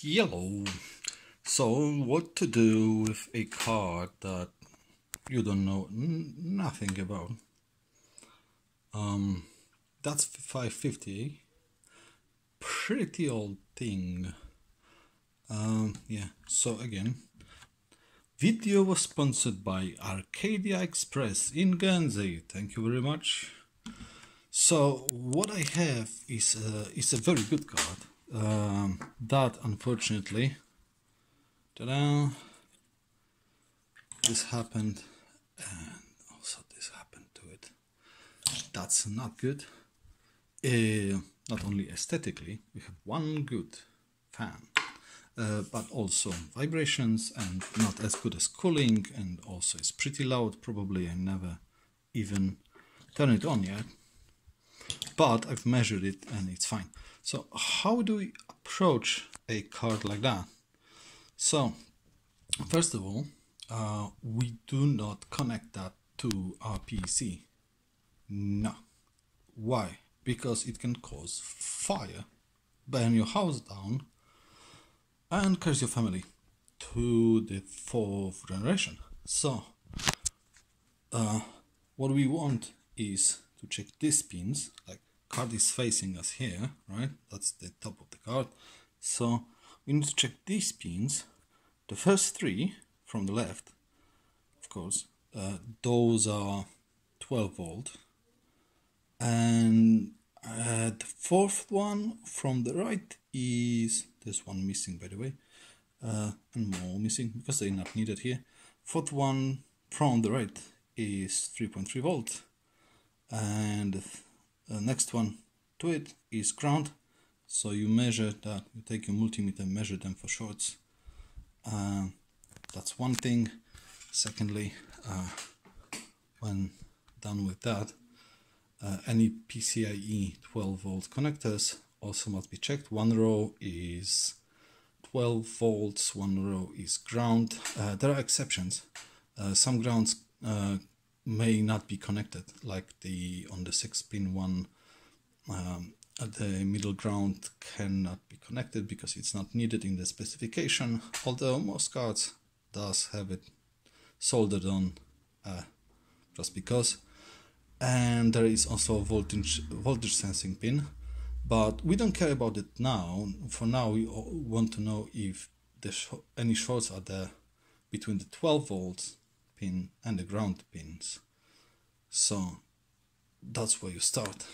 Yellow. So, what to do with a card that you don't know nothing about? Um, that's 550. Pretty old thing. Um, yeah, so again, video was sponsored by Arcadia Express in Guernsey. Thank you very much. So what I have is a, is a very good card. Um, that unfortunately, this happened, and also this happened to it. That's not good. Uh, not only aesthetically, we have one good fan, uh, but also vibrations and not as good as cooling, and also it's pretty loud. Probably I never even turn it on yet but I've measured it and it's fine. So how do we approach a card like that? So first of all, uh, we do not connect that to our PC. No. Why? Because it can cause fire, burn your house down, and curse your family to the fourth generation. So, uh, what we want is to check these pins, like card is facing us here, right? That's the top of the card. So we need to check these pins. The first three from the left, of course, uh, those are 12 volt. And uh, the fourth one from the right is, there's one missing by the way, uh, and more missing because they're not needed here. Fourth one from the right is 3.3 volt and the next one to it is ground. So you measure that you take your multimeter measure them for shorts uh, that's one thing. Secondly uh, when done with that uh, any PCIe 12 volt connectors also must be checked. One row is 12 volts one row is ground. Uh, there are exceptions. Uh, some grounds uh, may not be connected like the on the six pin one um, the middle ground cannot be connected because it's not needed in the specification although most cards does have it soldered on uh, just because. And there is also a voltage voltage sensing pin but we don't care about it now. For now we want to know if sh any shorts are there between the 12 volts pin and the ground pins. So that's where you start.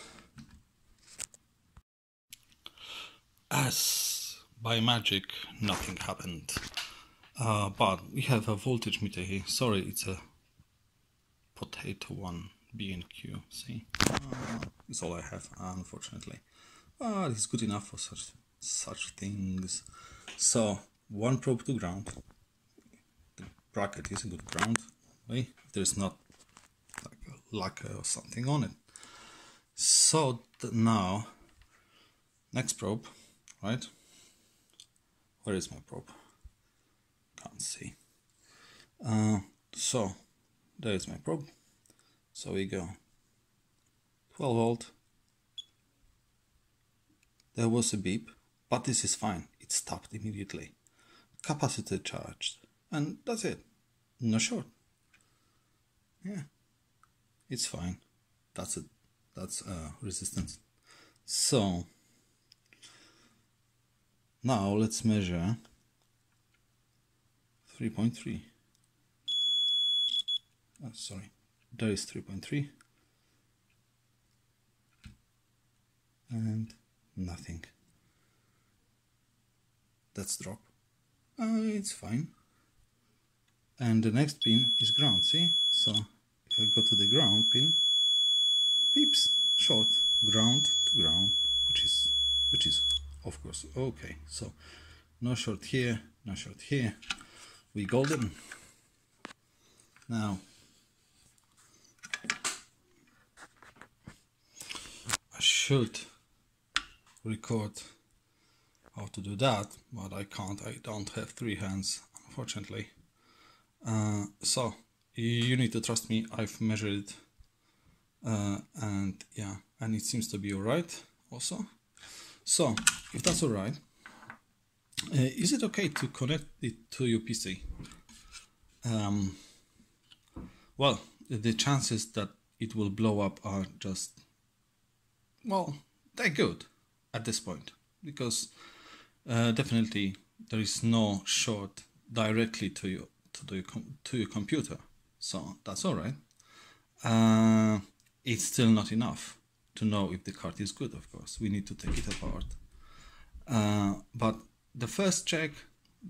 As by magic, nothing happened. Uh, but we have a voltage meter here. Sorry, it's a potato one B&Q. See, uh, it's all I have, unfortunately. Uh, it's good enough for such such things. So one probe to ground. Bracket is a good ground way. There's not like a lacquer or something on it. So now, next probe, right? Where is my probe? Can't see. Uh, so there is my probe. So we go 12 volt. There was a beep, but this is fine. It stopped immediately. Capacitor charged, and that's it. No short. Yeah. It's fine. That's it that's uh, resistance. So now let's measure 3.3 oh, sorry. There is 3.3 and nothing. That's drop. Uh, it's fine and the next pin is ground see? So if I go to the ground pin beeps short ground to ground which is which is of course okay. So no short here no short here. We golden. Now I should record how to do that but I can't. I don't have three hands unfortunately uh, so you need to trust me. I've measured it. Uh, and yeah and it seems to be alright also. So if that's alright Uh, is it okay to connect it to your PC? Um, well, the chances that it will blow up are just, well, they're good at this point. Because uh, definitely there is no short directly to your to the to your computer, so that's all right. Uh, it's still not enough to know if the card is good. Of course, we need to take it apart. Uh, but the first check,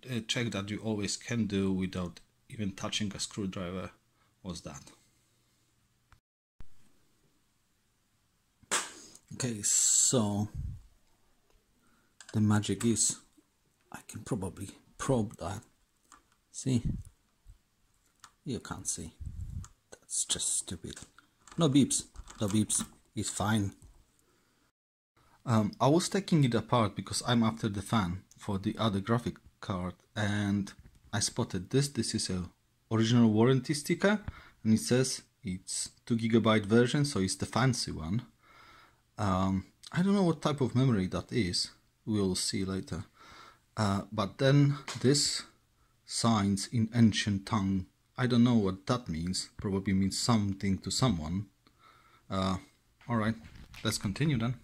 the check that you always can do without even touching a screwdriver, was that. Okay, so the magic is I can probably probe that. See? You can't see. That's just stupid. No beeps. No beeps. It's fine. Um, I was taking it apart because I'm after the fan for the other graphic card and I spotted this. This is a original warranty sticker and it says it's 2 gigabyte version so it's the fancy one. Um, I don't know what type of memory that is. We'll see later. Uh, but then this signs in ancient tongue. I don't know what that means. Probably means something to someone. Uh, Alright, let's continue then.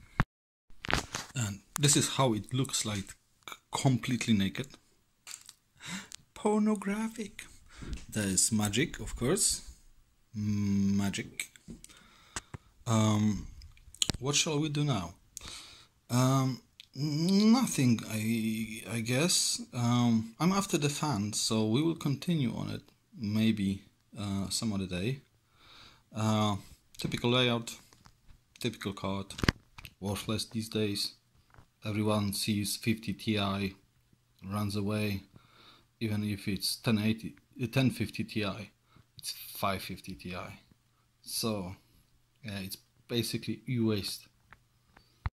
And this is how it looks like completely naked. Pornographic. There is magic, of course. Magic. Um, what shall we do now? Um, nothing, I I guess. Um, I'm after the fan, so we will continue on it maybe uh, some other day. Uh, typical layout, typical card, worthless these days. Everyone sees 50 Ti, runs away, even if it's 1080, 1050 Ti, it's 550 Ti. So, yeah, it's basically you waste